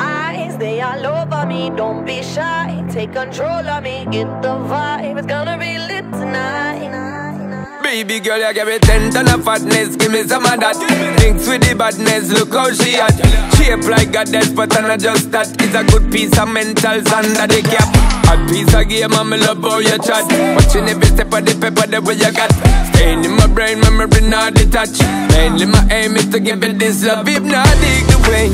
Eyes, they all over me. Don't be shy, take control of me. Get the vibe, it's gonna be lit tonight. Baby girl, you give me ten ton of fatness, give me some of that. Thinks with the badness, look how she at. Shape like a death, but I'm not just that. It's a good piece of mental under the cap. A piece of game, I'm love how you chat. Watching every step of the paper, the way you got. Staying in my brain, memory not detached. Mainly my aim is to give it this love, if not dig the way.